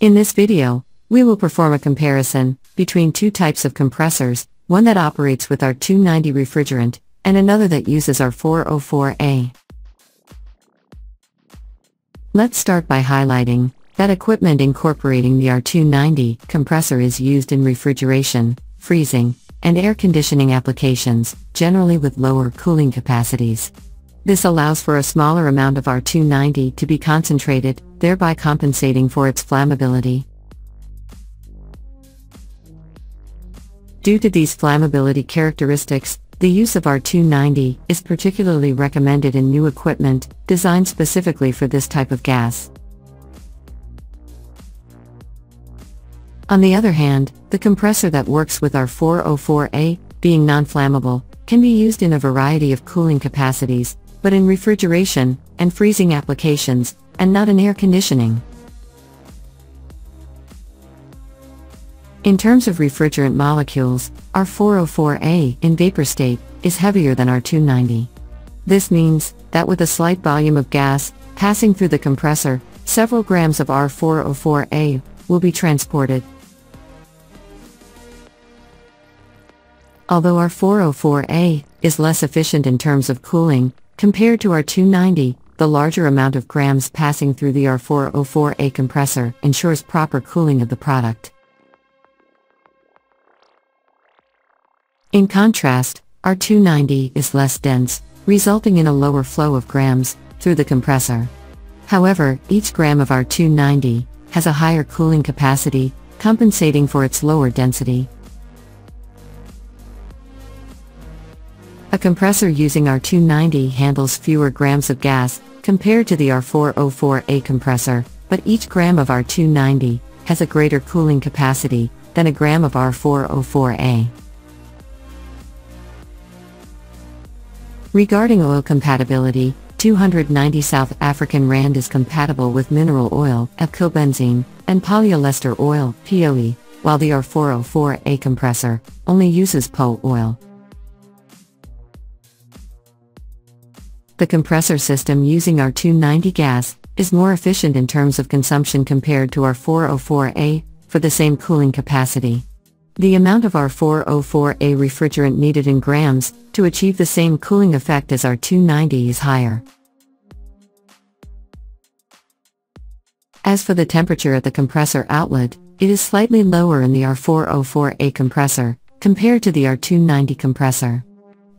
In this video, we will perform a comparison between two types of compressors, one that operates with R290 refrigerant, and another that uses R404A. Let's start by highlighting that equipment incorporating the R290 compressor is used in refrigeration, freezing, and air conditioning applications, generally with lower cooling capacities. This allows for a smaller amount of R290 to be concentrated, thereby compensating for its flammability. Due to these flammability characteristics, the use of R290 is particularly recommended in new equipment designed specifically for this type of gas. On the other hand, the compressor that works with R404A, being non-flammable, can be used in a variety of cooling capacities, but in refrigeration and freezing applications, and not in air conditioning. In terms of refrigerant molecules, R404A in vapor state is heavier than R290. This means that with a slight volume of gas passing through the compressor, several grams of R404A will be transported. Although R404A is less efficient in terms of cooling, Compared to R290, the larger amount of grams passing through the R404A compressor ensures proper cooling of the product. In contrast, R290 is less dense, resulting in a lower flow of grams through the compressor. However, each gram of R290 has a higher cooling capacity, compensating for its lower density. A compressor using R290 handles fewer grams of gas compared to the R404A compressor, but each gram of R290 has a greater cooling capacity than a gram of R404A. Regarding oil compatibility, R290 is compatible with mineral oil, alkylbenzene, and polyester oil, POE, while the R404A compressor only uses PO oil. The compressor system using R290 gas is more efficient in terms of consumption compared to R404A for the same cooling capacity. The amount of R404A refrigerant needed in grams to achieve the same cooling effect as R290 is higher. As for the temperature at the compressor outlet, it is slightly lower in the R404A compressor compared to the R290 compressor.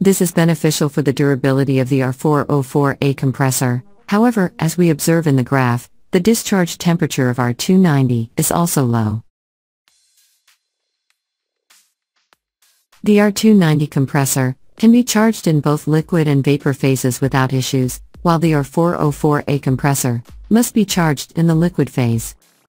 This is beneficial for the durability of the R404A compressor, however, as we observe in the graph, the discharge temperature of R290 is also low. The R290 compressor can be charged in both liquid and vapor phases without issues, while the R404A compressor must be charged in the liquid phase.